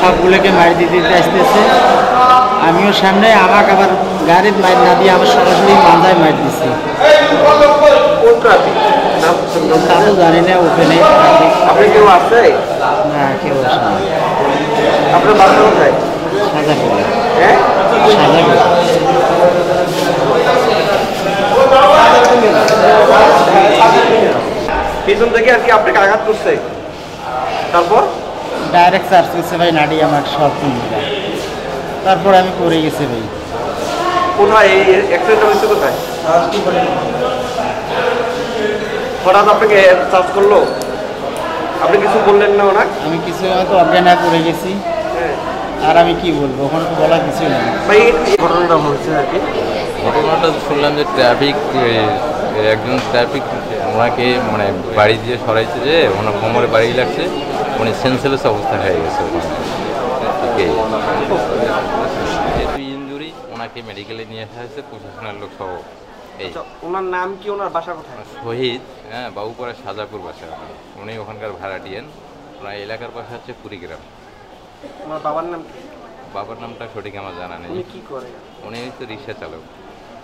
সবগুলোকে মার দিতে দিতে আসতেছে। আমিও সামনে আমাকে আবার গাড়ির মার না দিয়ে আমার সরাসরি মাথায় মার দিচ্ছে তা তো জানি না ওখানে আপনি কেউ আছে? না কেউ আসে না আপনার বাসা কোথায়? সাজা করে হ্যাঁ? সাজা করে পিছন থেকে আর কি আপনাকে আঘাত করছে? তারপর? ডাইরেক্ট চার্জ করছে ভাই নাড়ি আমার সব কিনবে তারপর আমি পড়ে গেছি ভাই। কোথায় এই হয়েছে কোথায়? হঠাৎ আপনাকে চার্জ করল? আপনি কিছু বললেন না ওনার আমি কিছু হয়তো অজ্ঞান পড়ে গেছি। হ্যাঁ। আর আমি কি বলব ওখানে তো বলা কিছু নেই। ভাই ঘটনাটা হয়েছে আর কি? ঘটনাটা শুনলাম যে ট্রাফিক একজন ট্রাফিক ওনাকে মানে বাড়ি দিয়ে সরাইছে যে ওনার কোমরে বাড়ি লাগছে উনি সেন্সলেস অবস্থা হয়ে গেছে ওখানে। ইঞ্জুরি ওনাকে মেডিকেলে নিয়ে আসা হয়েছে প্রশাসনের লোক সহ। এই। আচ্ছা, ওনার নাম কি ওনার বাসা কোথায়? শহীদ হ্যাঁ বাবুপাড়া সাজাপুর বাসা উনি ওখানকার ভাড়াটিয়েন। ওনার এলাকার বাসা হচ্ছে কুড়িগ্রাম। ওনার বাবার নাম কি? বাবার নামটা সঠিক আমার জানা নেই। উনি কি করে? উনি তো রিক্সা চালক।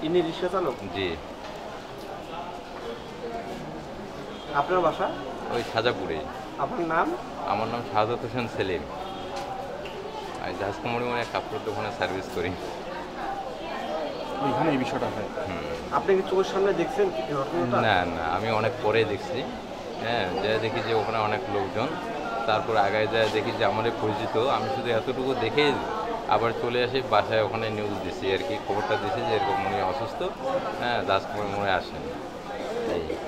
ইনি রিক্সা চালক? জি। আপনার বাসা? ওই সাজাপুরে। আপনার নাম? আমার নাম শাহাদত হোসেন সেলিম। আমি ঝাঁসকুমারি মানে কাপড় দোকানে সার্ভিস করি। ওইখানে এই বিষয়টা হয়। আপনি কি চোখের সামনে দেখছেন না না আমি অনেক পরে দেখছি। হ্যাঁ যা দেখি যে ওখানে অনেক লোকজন। তারপর আগায় যায় দেখি যে আমাদের পরিচিত। আমি শুধু এতটুকু দেখে আবার চলে আসি বাসায় ওখানে নিউজ দিছি আর কি। খবরটা দিছি যে এরকম উনি অসুস্থ। হ্যাঁ দাসকুমার মনে আসেন। এই। মানে